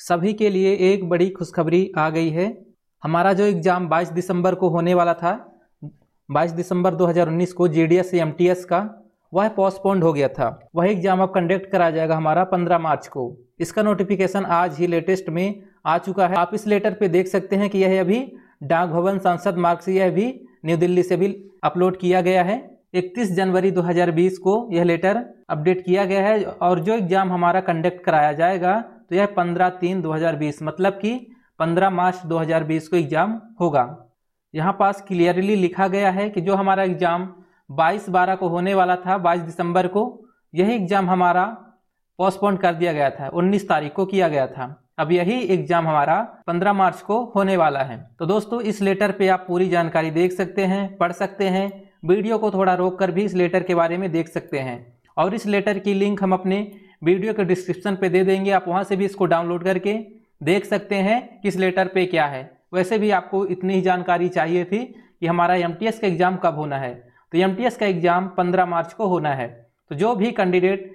सभी के लिए एक बड़ी खुशखबरी आ गई है। हमारा जो एग्ज़ाम 22 दिसंबर को होने वाला था 22 दिसंबर 2019 को G D S M T S का, वह पोस्टपोन्ड हो गया था। वह एग्ज़ाम अब कंडक्ट करा जाएगा हमारा 15 मार्च को। इसका नोटिफिकेशन आज ही लेटेस्ट में आ चुका है। आप इस लेटर पे देख सकते हैं कि यह अभी डाक भवन सांसद मार्ग से यह भी न्यू दिल्ली से भी अपलोड किया गया है। 31 जनवरी 2020 को यह लेटर अपडेट किया गया है और जो एग्ज़ाम हमारा कंडक्ट कराया जाएगा तो यह 15 तीन 2020 मतलब कि 15 मार्च 2020 को एग्ज़ाम होगा। यहाँ पास क्लियरली लिखा गया है कि जो हमारा एग्ज़ाम 22 बारह को होने वाला था 22 दिसंबर को, यही एग्ज़ाम हमारा पोस्टपोन कर दिया गया था 19 तारीख को किया गया था। अब यही एग्ज़ाम हमारा 15 मार्च को होने वाला है। तो दोस्तों, इस लेटर पे आप पूरी जानकारी देख सकते हैं, पढ़ सकते हैं, वीडियो को थोड़ा रोक कर भी इस लेटर के बारे में देख सकते हैं। और इस लेटर की लिंक हम अपने वीडियो के डिस्क्रिप्शन पे दे देंगे, आप वहाँ से भी इसको डाउनलोड करके देख सकते हैं किस लेटर पे क्या है। वैसे भी आपको इतनी ही जानकारी चाहिए थी कि हमारा एमटीएस का एग्ज़ाम कब होना है। तो एमटीएस का एग्ज़ाम 15 मार्च को होना है। तो जो भी कैंडिडेट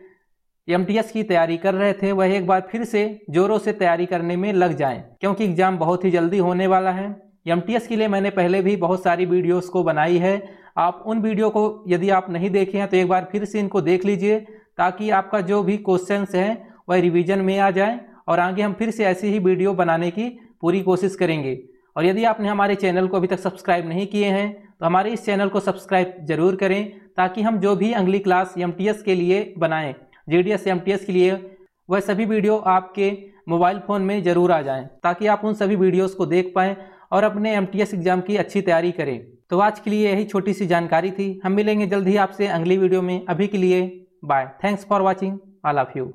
एमटीएस की तैयारी कर रहे थे, वह एक बार फिर से जोरों से तैयारी करने में लग जाएँ, क्योंकि एग्ज़ाम बहुत ही जल्दी होने वाला है। एमटीएस के लिए मैंने पहले भी बहुत सारी वीडियोस को बनाई है। आप उन वीडियो को यदि आप नहीं देखे हैं तो एक बार फिर से इनको देख लीजिए। ताकि आपका जो भी क्वेश्चंस हैं, वह रिवीजन में आ जाए और आगे हम फिर से ऐसी ही वीडियो बनाने की पूरी कोशिश करेंगे। और यदि आपने हमारे चैनल को अभी तक सब्सक्राइब नहीं किए हैं तो हमारे इस चैनल को सब्सक्राइब ज़रूर करें ताकि हम जो भी अगली क्लास एमटीएस के लिए बनाएँ जी डी के लिए, वह सभी वीडियो आपके मोबाइल फ़ोन में ज़रूर आ जाएँ ताकि आप उन सभी वीडियोस को देख पाएँ और अपने एमटीएस एग्ज़ाम की अच्छी तैयारी करें। तो आज के लिए यही छोटी सी जानकारी थी। हम मिलेंगे जल्द ही आपसे अगली वीडियो में। अभी के लिए bye thanks for watching all of you